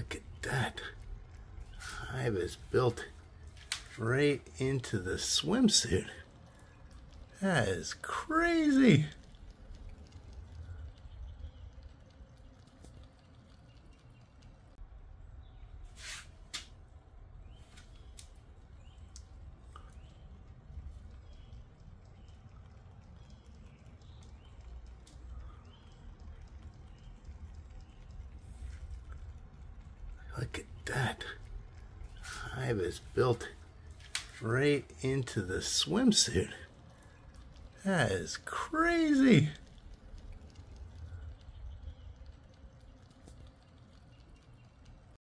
Look at that. Hive is built right into the swimsuit. That is crazy. Look at that. Hive is built right into the swimsuit. That is crazy.